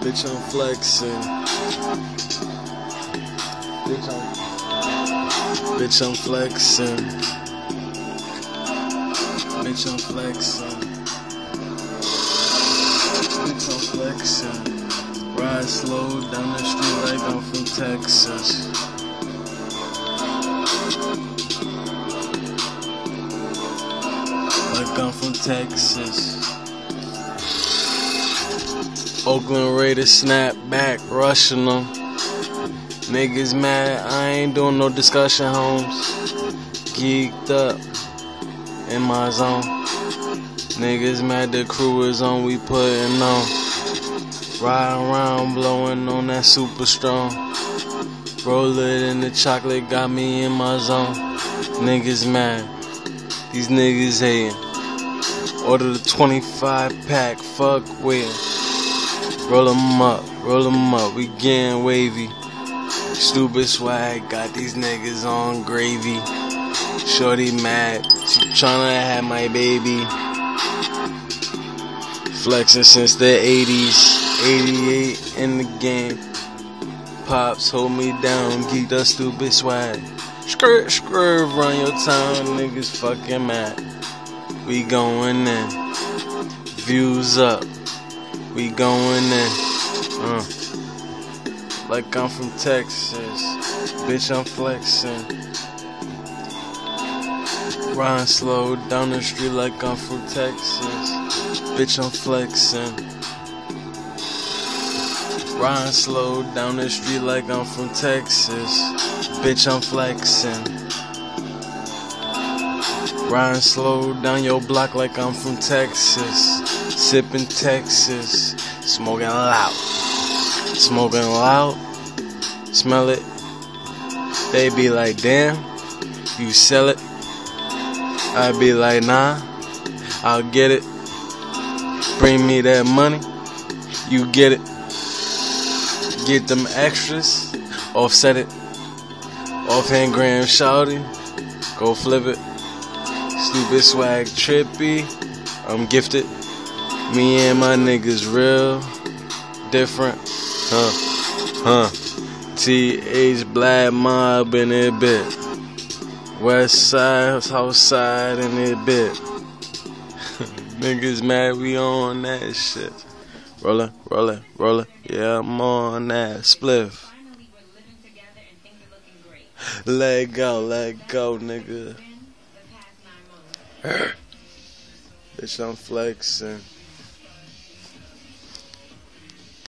Bitch, I'm flexing. Bitch, I'm, bitch, I'm flexing. Bitch, I'm flexing. Bitch, I'm flexing. Ride slow down the street like I'm from Texas. Like I'm from Texas. Oakland Raiders snap back, rushing them. Niggas mad, I ain't doing no discussion, homes. Geeked up in my zone. Niggas mad, the crew is on, we putting on. Ride around, blowing on that super strong. Roll it in the chocolate, got me in my zone. Niggas mad, these niggas hating. Order the 25 pack, fuck with. Roll 'em up, roll 'em up, we getting wavy. Stupid swag, got these niggas on gravy. Shorty mad, she tryna have my baby. Flexing since the 80s, 88 in the game. Pops hold me down, geek that stupid swag. Skirt, skirt, run your town, niggas fucking mad. We going in, views up, we going in. Uh. Like I'm from Texas, bitch, I'm flexing. Riding slow down the street like I'm from Texas, bitch, I'm flexing. Riding slow down the street like I'm from Texas, bitch, I'm flexing. Riding slow down your block like I'm from Texas, sipping Texas, smoking loud. Smoking loud, smell it. They be like, damn, you sell it. I be like, nah, I'll get it. Bring me that money, you get it. Get them extras, offset it. Offhand gram shouty, go flip it. Stupid swag trippy, I'm gifted. Me and my niggas real different. Huh, huh. TH Black Mob in it bit. West side, south side in it bit. Niggas mad we on that shit. Rollin', rollin', rollin'. Yeah, I'm on that spliff. Finally, we're living together and things are looking great. Let go, let go, nigga. In the past Bitch, I'm flexing.